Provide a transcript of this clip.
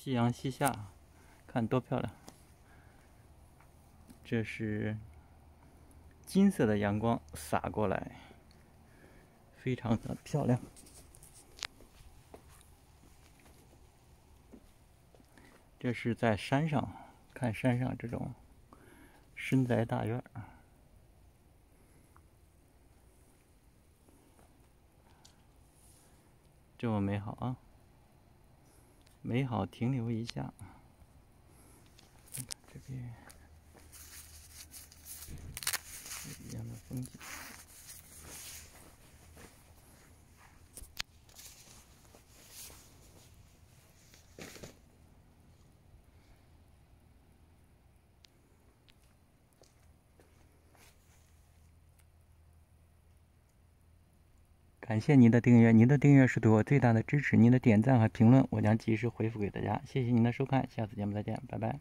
夕阳西下，看多漂亮！这是金色的阳光洒过来，非常的漂亮。这是在山上看山上这种深宅大院这么美好啊！美好停留一下，这边感谢您的订阅，您的订阅是对我最大的支持。您的点赞和评论，我将及时回复给大家。谢谢您的收看，下次节目再见，拜拜。